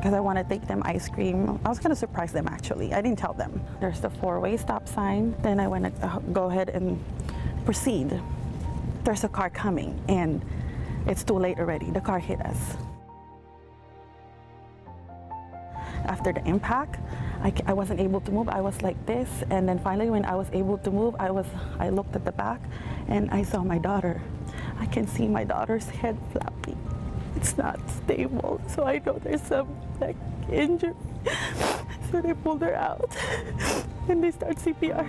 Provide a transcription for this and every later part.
because I want to take them ice cream. I was going to surprise them actually. I didn't tell them. There's the four-way stop sign. Then I went to uh, go ahead and proceed. There's a car coming and it's too late already. The car hit us. After the impact, I, I wasn't able to move. I was like this, and then finally, when I was able to move, I was I looked at the back, and I saw my daughter. I can see my daughter's head flapping. It's not stable, so I know there's some like injury. So they pulled her out, and they start CPR.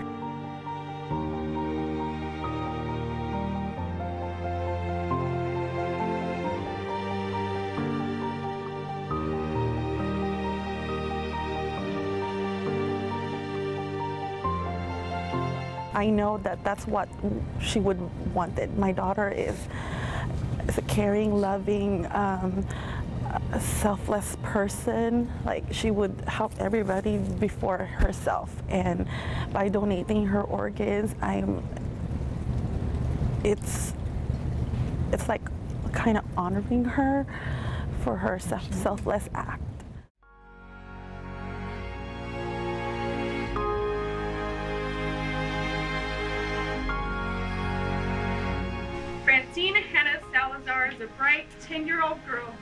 I know that that's what she would wanted. My daughter is, caring, loving, um, selfless person. Like she would help everybody before herself. And by donating her organs, I'm. It's. It's like kind of honoring her for her self- selfless act. Is a bright 10 year old girl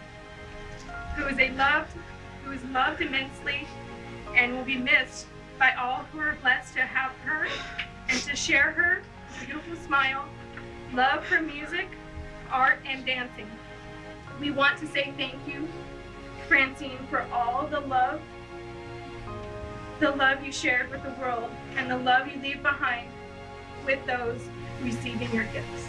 who is a loved, who is loved immensely and will be missed by all who are blessed to have her and to share her beautiful smile, love for music, art, and dancing. We want to say thank you, Francine, for all the love, the love you shared with the world, and the love you leave behind with those receiving your gifts.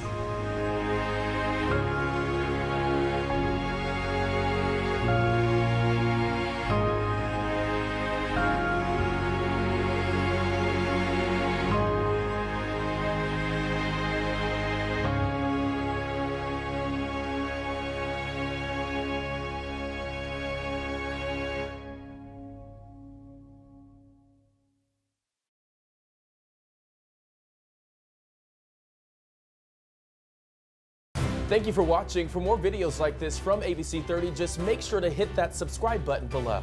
Thank you for watching. For more videos like this from ABC 30, just make sure to hit that subscribe button below.